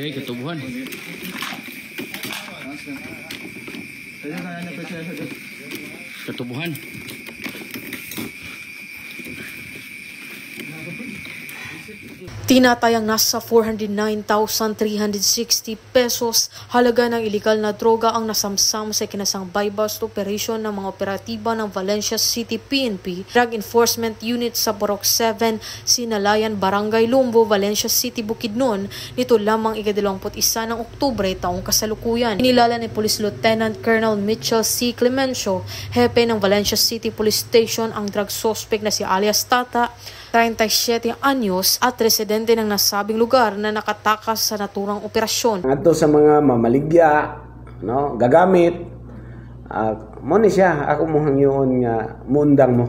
Okay, katubuhan. Katubuhan. Tinatayang nasa 409,360 pesos halaga ng ilegal na droga ang nasamsam sa kinasang buy-bust operation ng mga operatiba ng Valencia City PNP Drug Enforcement Unit sa Borok 7, Sinalayan, Barangay Lumbo, Valencia City, Bukidnon nito lamang ikadalawamput-isa ng Oktubre taong kasalukuyan. Inilala ni Police Lieutenant Colonel Mitchell C. Clemencio, hepe ng Valencia City Police Station ang drug suspect na si alias Tata 37 anyos at residente ng nasabing lugar na nakatakas sa naturang operasyon. Ato sa mga mamaligya, no, gagamit. Uh, mo ni siya, ako mo hangyoon nga mundang mo.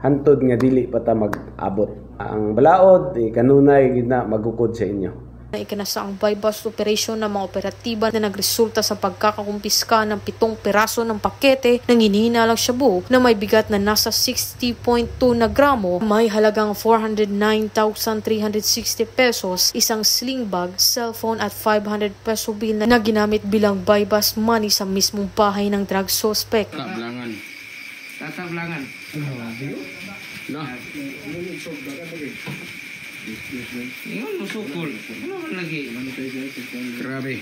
Hantod nga dili pa ta mag-abot. Ang balaod, eh, kanunay na magukod sa inyo na ikinasa ang buy-bust operation ng mga operatiba na nagresulta sa pagkakakumpiska ng pitong peraso ng pakete ng hinihinalang shabu na may bigat na nasa 60.2 na gramo, may halagang 409,360 pesos, isang sling bag, cellphone at 500 peso bill na ginamit bilang buy-bust money sa mismong bahay ng drug suspect. Tablangan. Tatablangan. No. Ingon mo sukol. Ano man lagi? Grabe.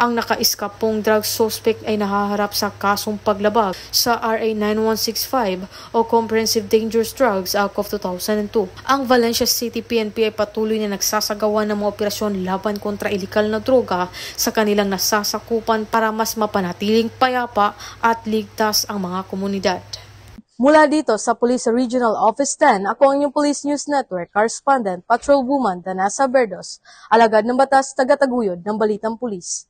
Ang nakaiskapong drug suspect ay nahaharap sa kasong paglabag sa RA 9165 o Comprehensive Dangerous Drugs Act of 2002. Ang Valencia City PNP ay patuloy na nagsasagawa ng mga operasyon laban kontra ilikal na droga sa kanilang nasasakupan para mas mapanatiling payapa at ligtas ang mga komunidad. Mula dito sa Police Regional Office 10, ako ang inyong Police News Network Correspondent Patrol Woman Danasa Berdos, alagad ng batas tagataguyod ng Balitang Pulis.